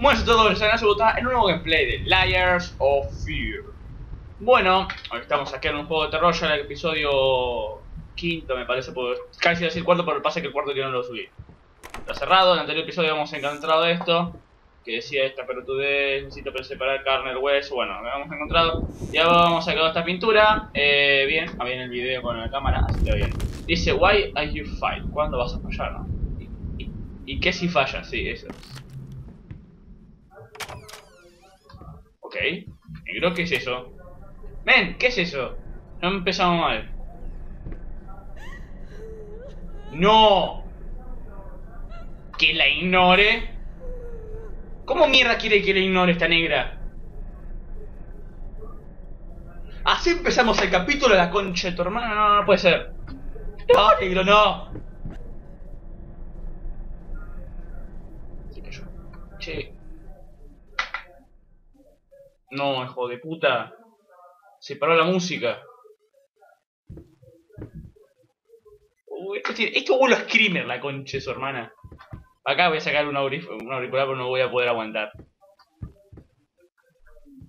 Bueno, eso es todo, les agradezco en un nuevo gameplay de Liars of Fear. Bueno, hoy estamos aquí en un juego de terror, ya en el episodio quinto me parece, puedo casi decir cuarto, pero pasa que el cuarto yo no lo subí. Está cerrado, en el anterior episodio hemos encontrado esto, que decía esta pelotudez, necesito separar carne del hueso, bueno, lo hemos encontrado. Ya vamos a esta pintura, eh, bien, ah, bien el video con la cámara, así que bien. Dice, why are you fight? ¿Cuándo vas a fallar, no? ¿Y, y, y qué si falla? Sí, eso es. Negro, ¿qué es eso? ¡Men! ¿Qué es eso? No empezamos mal. ¡No! ¿Que la ignore? ¿Cómo mierda quiere que la ignore esta negra? Así empezamos el capítulo de la concha de tu hermana. No, no, no puede ser. No, negro, no. Che. No, hijo de puta. Se paró la música. Uh, esto, tiene, esto vuelve a Screamer, la concha su hermana. Acá voy a sacar un, auricular, pero no voy a poder aguantar.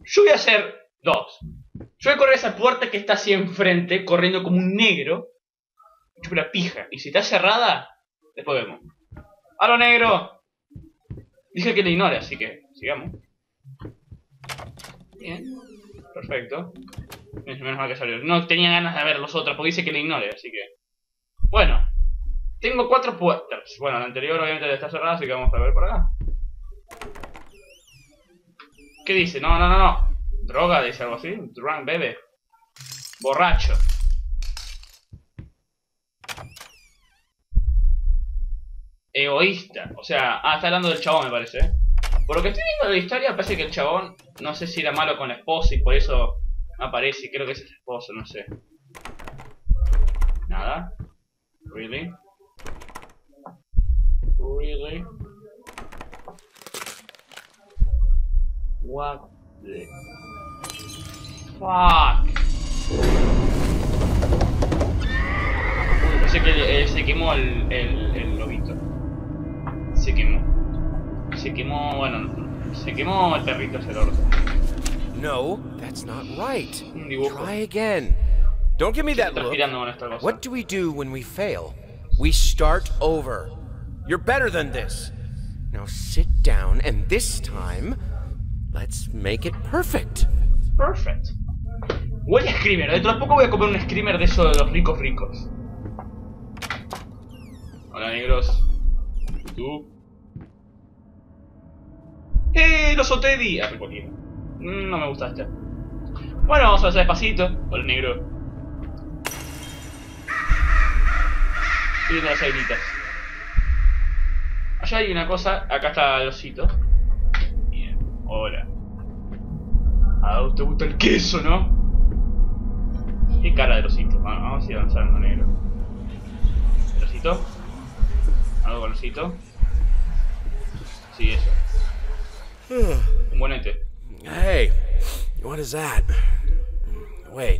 Yo voy a hacer dos. Yo voy a correr esa puerta que está así enfrente, corriendo como un negro. Chupa la pija. Y si está cerrada, después vemos. ¡Halo negro! Dije que le ignore, así que sigamos. Bien. Perfecto. Menos mal que salió. No tenía ganas de ver los otros porque dice que le ignore, así que... Bueno. Tengo cuatro puertas. Bueno, la anterior obviamente está cerrada, así que vamos a ver por acá. ¿Qué dice? No, no, no, no. Droga, dice algo así. Drunk, bebe. Borracho. Egoísta. O sea, ah, está hablando del chabón, me parece, ¿eh? Por lo que estoy viendo de la historia, parece que el chabón, no sé si era malo con la esposa y por eso aparece. Creo que es el esposo, no sé. Nada. Really? Really? What the fuck? Parece que se quemó el, lobito. Se quemó. Se quemó, bueno, se quemó el perrito ese orto. No, that's not right. Try again. Don't give me that look. What do we do when we fail? We start over. You're better than this. Now sit down, and this time, let's make it perfect. Perfect. Huele a screamer. Dentro de poco voy a comer un screamer de esos de los ricos ricos. Hola, negros. ¿Y tú? ¡Eh! ¡Lo solté de! No me gusta este. Bueno, vamos a hacer despacito. Con el negro. Y las airitas. Allá hay una cosa. Acá está el osito. Bien. Hola. A vos te gusta el queso, ¿no? Qué cara del osito. Vamos a ir avanzando, negro. El osito. Algo con el osito. Sí, eso. Un bonete. Hey, what is that? Wait.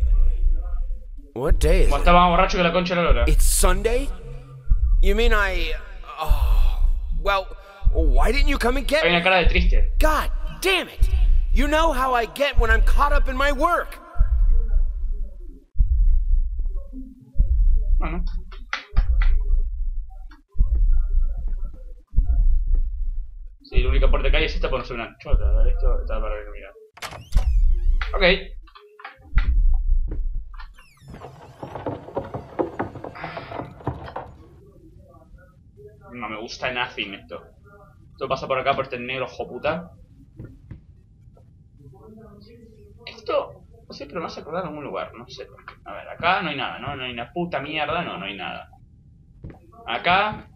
What day is it? Estaba más borracho que la concha de la lora. It's Sunday? You mean I... Oh, well, why didn't you come and get me? Hay una cara de triste. God damn it! You know how I get when I'm caught up in my work. Sí, la única puerta que hay es esta por ser una chota. Esto está para mirar. Ok. No me gusta nothing esto. Esto pasa por acá por este negro puta. Esto no sé, pero me hace acordar en algún lugar, no sé. A ver, acá no hay nada, ¿no? No hay una puta mierda, no, no hay nada. Acá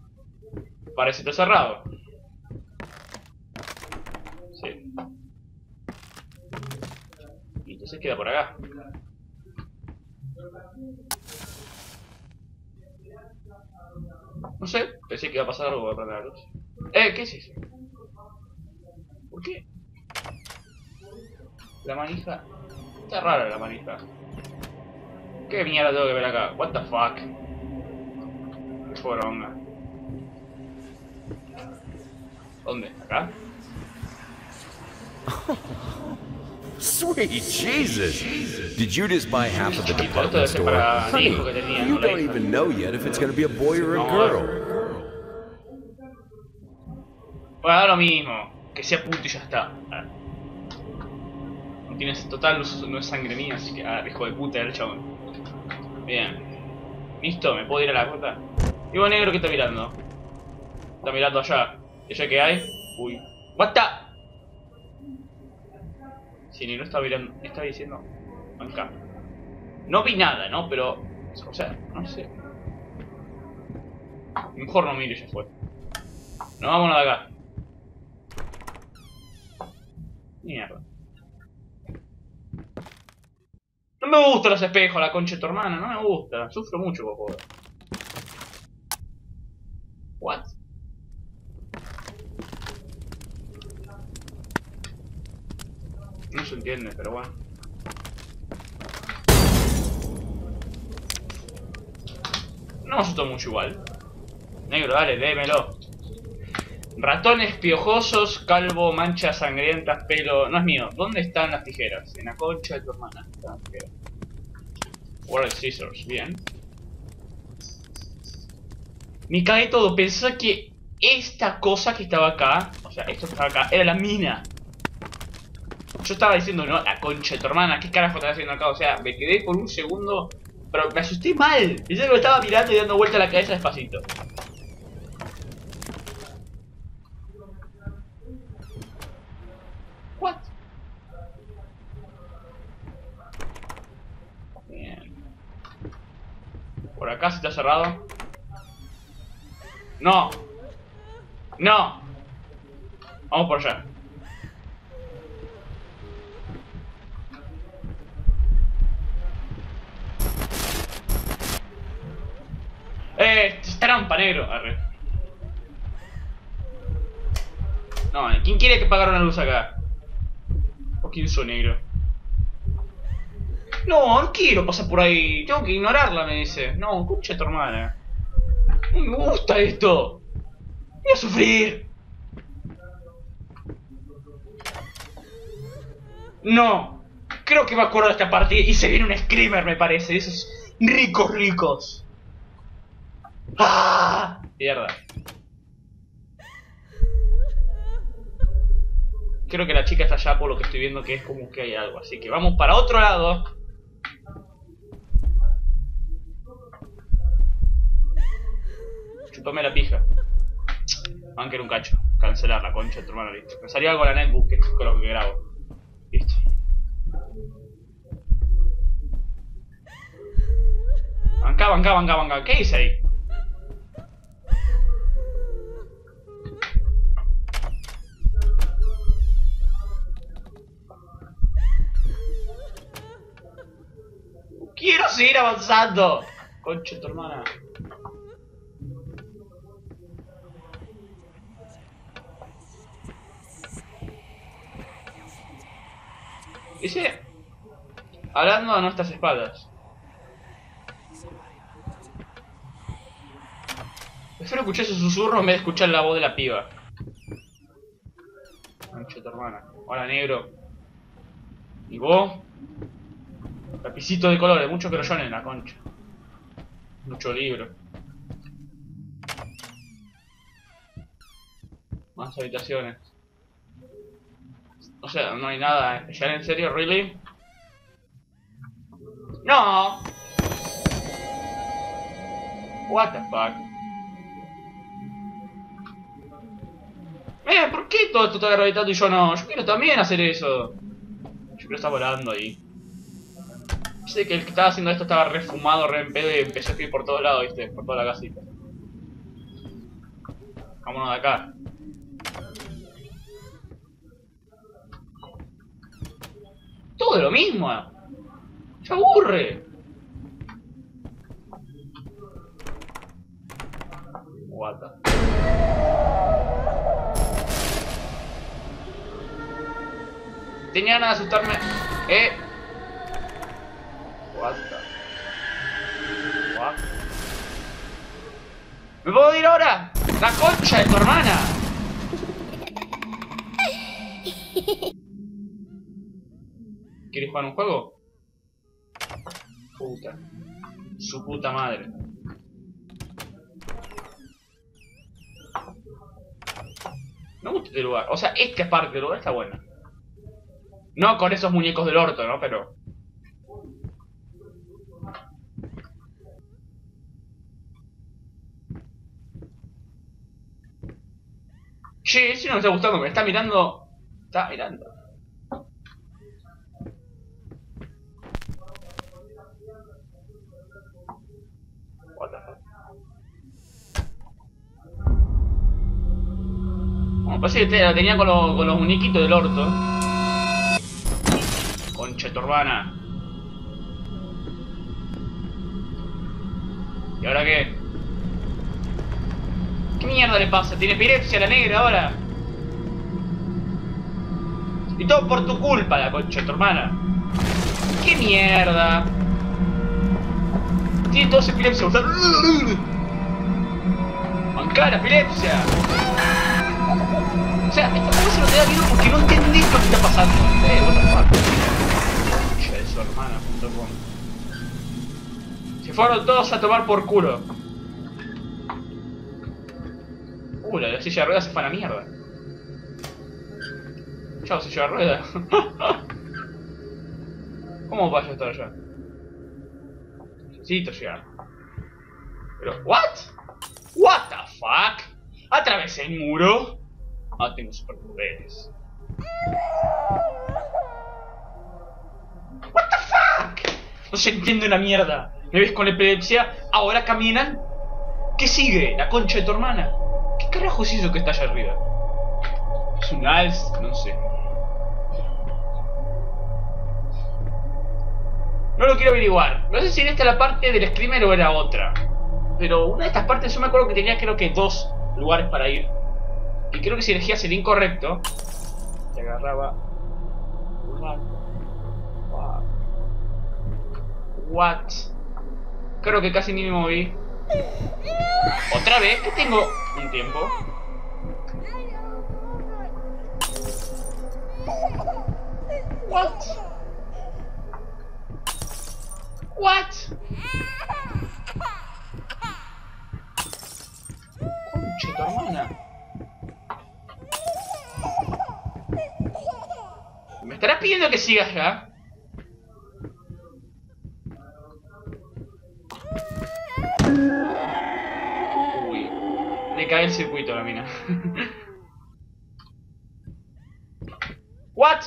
parece todo cerrado. Entonces queda por acá. No sé, pensé que iba a pasar algo para la luz. Eh, ¿qué es eso? ¿Por qué? La manija. Está rara la manija. ¿Qué mierda tengo que ver acá? What the fuck? Qué foronga. ¿Dónde? ¿Acá? Sweet Jesus! Did you just buy half of the department store? Honey, you don't even know yet if it's gonna be a boy or a girl. Bueno, ahora lo mismo. Que sea puto y ya está. No tienes total, no es sangre mía, así que ah, hijo de puta el chabón. Bien. Listo, me puedo ir a la cota. Digo negro que está mirando. Está mirando allá. ¿Y allá qué hay? Uy. What the? Si ni no está mirando, está diciendo acá. No vi nada, ¿no? Pero, o sea, no sé. Mejor no mire, ya fue. No vamos de acá. Mierda. No me gustan los espejos, la concha de tu hermana, no me gusta. Sufro mucho, por What? No se entiende, pero bueno. No me asustó mucho igual. Negro, dale, démelo. Ratones piojosos, calvo, manchas sangrientas, pelo... No es mío. ¿Dónde están las tijeras? En la concha de tu hermana. Where scissors? Bien. Me cae todo. Pensé que esta cosa que estaba acá, o sea, esto que estaba acá, era la mina. Yo estaba diciendo, no, la concha de tu hermana, ¿qué carajo estás haciendo acá? O sea, me quedé por un segundo, pero me asusté mal. Pensé que lo estaba mirando y dando vuelta a la cabeza despacito. What? Bien. Por acá se está cerrado. No. No. Vamos por allá. ¿Quién quiere que pagara una luz acá? ¿O quién soy negro? No, no quiero pasar por ahí. Tengo que ignorarla, me dice. No, escucha tu hermana. No me gusta esto. Voy a sufrir. No. Creo que me acuerdo de esta partida y se viene un screamer, me parece. Esos ricos, ricos. ¡Ah! Mierda. Creo que la chica está allá por lo que estoy viendo que es como que hay algo. Así que vamos para otro lado. Chupame la pija. Aunque un cacho. Cancelar la concha de tu hermano, listo. Me salió algo en la netbook, que es con lo que grabo. Listo. Banca, banca, banca, banca. ¿Qué hice ahí? Seguir avanzando. Concha tu hermana. Dice, hablando a nuestras espaldas. Espero escuchar ese susurro en vez de escuchar la voz de la piba. Concha tu hermana. Hola, negro. ¿Y vos? Lapicito de colores, mucho crayón en la concha. Mucho libro. Más habitaciones. O sea, no hay nada especial en serio, ¿really? ¡No! What the fuck? Eh, ¿por qué todo esto está gravitando y yo no? Yo quiero también hacer eso. Yo quiero estar volando ahí. Sé que el que estaba haciendo esto estaba refumado, re en pedo y empezó a ir por todos lados, viste, por toda la casita. Vámonos de acá. Todo lo mismo. Se aburre. What Tenía ganas de asustarme. Eh. ¿Me puedo ir ahora? ¡La concha de tu hermana! ¿Quieres jugar un juego? Puta. Su puta madre. Me gusta este lugar. O sea, esta parte del lugar está buena. No con esos muñecos del orto, ¿no? Pero... Che, ese no me está gustando, me está mirando... Está mirando. Parece que la tenía con, con los muñequitos del orto. Concha tu hermana. ¿Y ahora qué? ¿Qué mierda le pasa? ¿Tiene epilepsia la negra ahora? Y todo por tu culpa, la concha de tu hermana. ¿Qué mierda? Tiene todos epilepsia. Mancar epilepsia. O sea, esta cosa no te da miedo porque no entendés lo que está pasando. Eh, what the fuck. de su hermana, punto com. Se fueron todos a tomar por culo. La silla de ruedas se fue a la mierda. Chao, silla de ruedas. ¿Cómo vaya a estar allá? Necesito llegar. Pero, ¿what? ¿What the fuck? ¿Atravesé el muro? Ah, tengo superpoderes. What the fuck? No se entiende una mierda. ¿Me ves con epilepsia? ¿Ahora caminan? ¿Qué sigue? ¿La concha de tu hermana? ¿Qué carajo es eso que está allá arriba? ¿Es un alz? No sé. No lo quiero averiguar. No sé si esta es la parte del screamer o era otra. Pero una de estas partes yo me acuerdo que tenía creo que dos lugares para ir. Y creo que si elegías el incorrecto, te agarraba. What? Creo que casi ni me moví. ¿Otra vez? Que tengo un tiempo. What? What? Conchita hermana. ¿Me estarás pidiendo que siga ya? Le cae el circuito a la mina. What?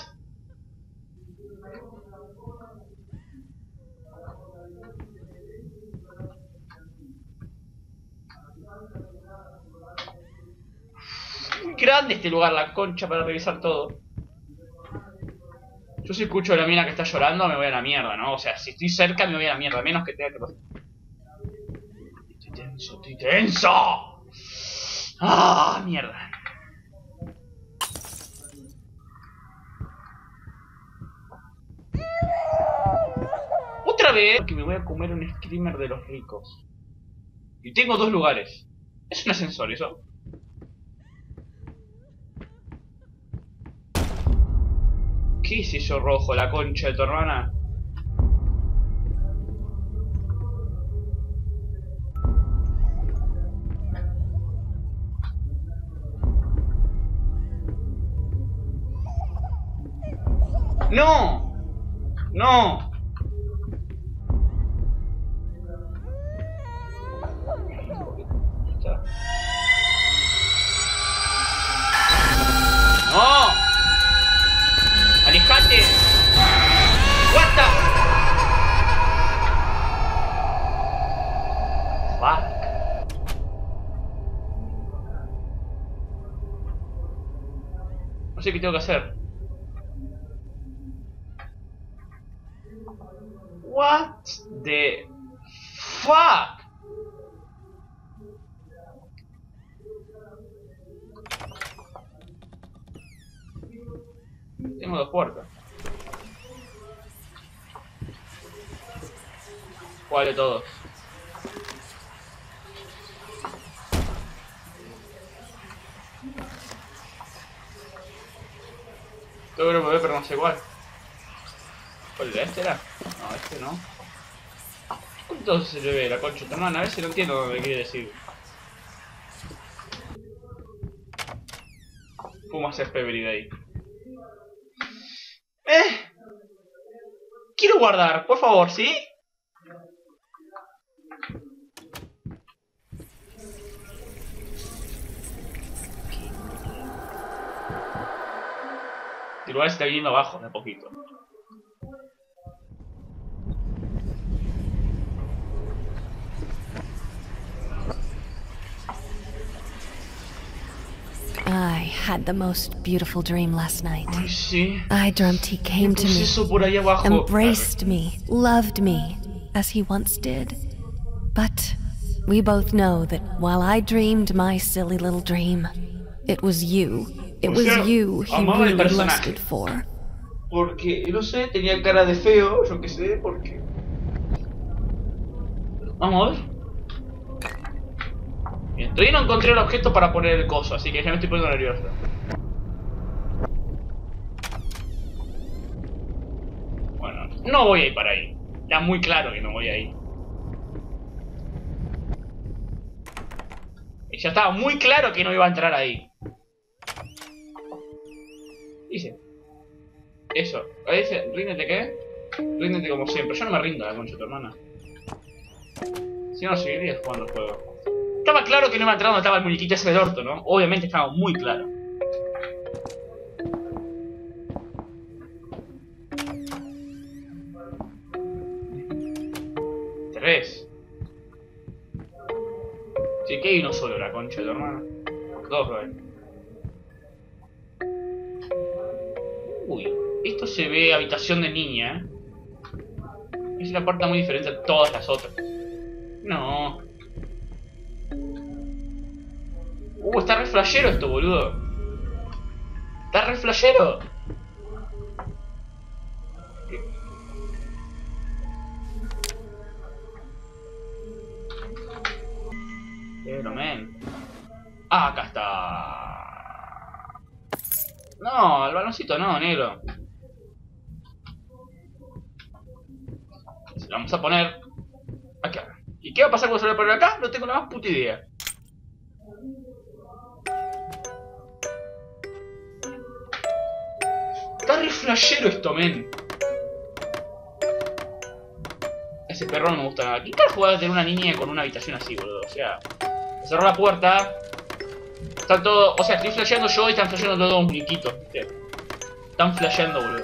Muy grande este lugar, la concha, para revisar todo. Yo si escucho a la mina que está llorando, me voy a la mierda, ¿no? O sea, si estoy cerca, me voy a la mierda, menos que tenga que pasar. Estoy tenso, estoy tenso. ¡Ah, mierda! ¡Otra vez! Que me voy a comer un screamer de los ricos. Y tengo dos lugares. ¿Es un ascensor eso? ¿Qué es eso rojo? La concha de tu hermana. ¡No! ¡No! ¡No! ¡Alejate! ¡What the... Fuck. No sé qué tengo que hacer. What the fuck? Tengo dos puertas. ¿Cuál de todos? Todo lo puedo pero no sé cuál. ¿Cuál era? ¿Este era? No, este no. ¿Cuánto se le ve la concha de? A ver si no entiendo lo que quiere decir. ¿Cómo hacer Beverly ahí? Eh. Quiero guardar, por favor, ¿sí? Lugar está yendo abajo de poquito. Had the most beautiful dream last night. I dreamt he came to me, embraced me, loved me, as he once did. But we both know that while I dreamed my silly little dream, it was you. It was you he really lusted for. Porque, no sé, tenía cara de feo, yo qué sé, porque... Vamos a ver. Bien, todavía no encontré el objeto para poner el coso, así que ya me estoy poniendo nervioso. Bueno, no voy a ir para ahí. Ya muy claro que no voy a ir. Ya estaba muy claro que no iba a entrar ahí. Dice. Eso. Ahí dice, ríndete qué? Ríndete como siempre. Yo no me rindo la concha de tu hermana. Si no, seguirías jugando el juego. Estaba claro que no iba a entrar estaba el muñequito ese del orto, ¿no? Obviamente estaba muy claro. Tres. Sí, que hay uno solo, la concha de tu hermana. Dos, ¿vale? Uy, esto se ve habitación de niña, ¿eh? Es una parte muy diferente a todas las otras. No. Uh, está re flashero esto, boludo. Está re flashero. Pero, men. Ah, acá está. No, el baloncito no, negro. Se lo vamos a poner acá. ¿Y qué va a pasar cuando se lo poner acá? No tengo la más puta idea. Flashero esto, men. Ese perro no me gusta nada. ¿Qué tal va a tener una niña con una habitación así, boludo? O sea, cerró la puerta. Están todo. O sea, estoy flasheando yo y están flasheando todos muñequitos, ¿viste? Están flasheando, boludo.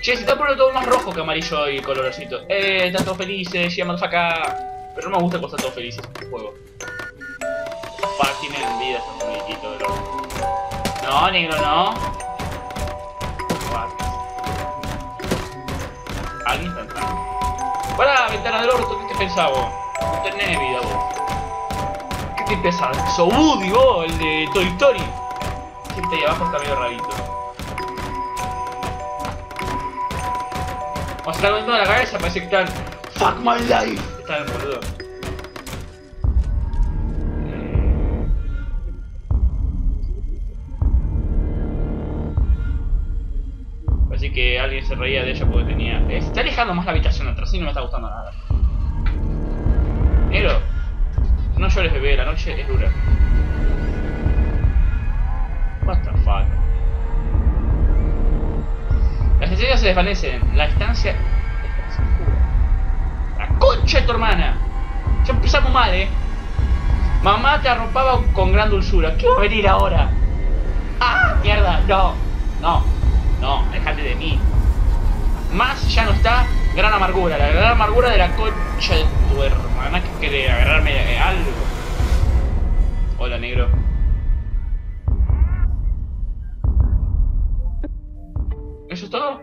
Che, se está poniendo todo más rojo que amarillo y colorcito. Eh, están todos felices, llamamos acá. Pero no me gusta cuando están todos felices en este juego. Estos tienen vida estos muñequitos, bro. No, negro, no. Para, ventana del orto, ¿qué te pensabas? No tenés vida vos. ¿Qué te pensabas? ¿Sos Woody vos, el de Toy Story? Gente ahí abajo está medio rarito. Vamos a estar viendo la cabeza, parece que están. Fuck my life. Está el boludo. Se reía de ella porque tenía... Está alejando más la habitación atrás y no me está gustando nada. Negro, no llores bebé, la noche es dura. What the fuck. Las estrellas se desvanecen, la estancia... ¡La concha de tu hermana! Ya empezamos mal, eh. Mamá te arropaba con gran dulzura. ¿Qué va a venir ahora? ¡Ah! ¡Mierda! No, no. No, déjate de mí. Más ya no está gran amargura. La gran amargura de la concha de tu hermana que quiere agarrarme algo. Hola, negro. ¿Eso es todo?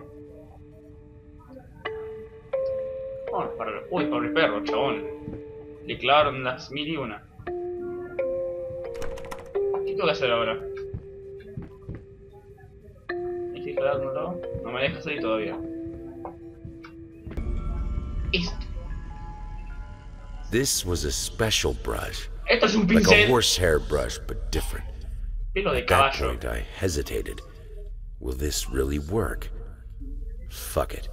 Oh, para Uy, para el perro, chabón. Le clavaron las mil y una. ¿Qué tengo que hacer ahora? No me dejas ahí todavía. Esto. This was a special brush. Esto es un pincel. Like a horsehair brush, but different. At that point, I hesitated. Will this really work? Fuck it.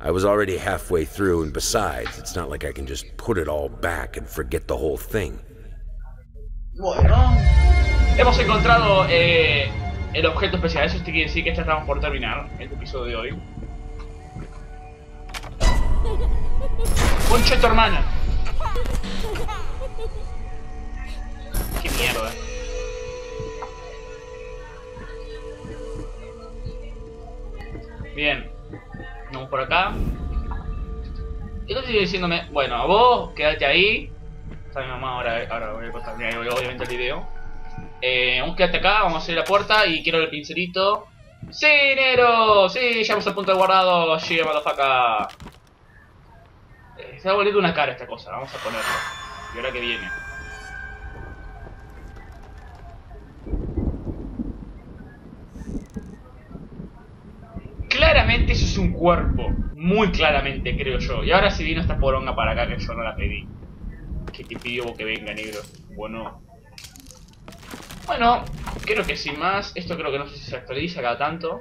I was already halfway through, and besides, it's not like I can just put it all back and forget the whole thing. Bueno, hemos encontrado eh, el objeto especial. Eso quiere decir que ya estamos por terminar el episodio de hoy. Concha tu hermana. Qué mierda. Bien. Vamos por acá. Y sigue diciéndome, bueno, vos quédate ahí. Está mi mamá ahora, ahora voy a cortar obviamente el video. Eh, vamos quédate acá, vamos a hacer la puerta y quiero el pincelito. ¡Sí, Nero! ¡Sí! Llegamos al punto de guardado. Sí, motherfucker. Va volviendo una cara esta cosa, vamos a ponerlo. Y ahora que viene. Claramente eso es un cuerpo. Muy claramente, creo yo. Y ahora si vino esta poronga para acá que yo no la pedí. Que te pidió que venga, negro. Bueno. Bueno, creo que sin más. Esto creo que no sé si se actualiza cada tanto.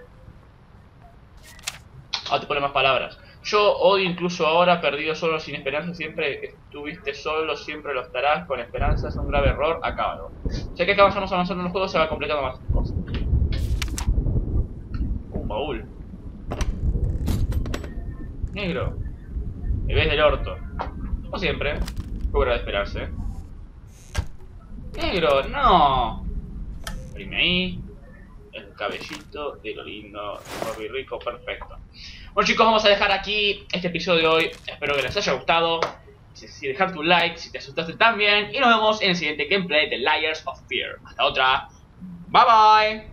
Ahora te pone más palabras. Yo hoy incluso ahora, perdido solo sin esperanza, siempre estuviste solo, siempre lo estarás, con esperanza, es un grave error, acábalo. Sé que avanzamos avanzando en el juego, se va completando más cosas. Un baúl. Negro. Me ves del orto. Como siempre. Fue de esperarse. Negro, no. Prime ahí. El cabellito de lo lindo. Muy rico, perfecto. Bueno chicos, vamos a dejar aquí este episodio de hoy. Espero que les haya gustado. Si dejar tu like, si te asustaste también. Y nos vemos en el siguiente gameplay de Liars of Fear. Hasta otra. Bye bye.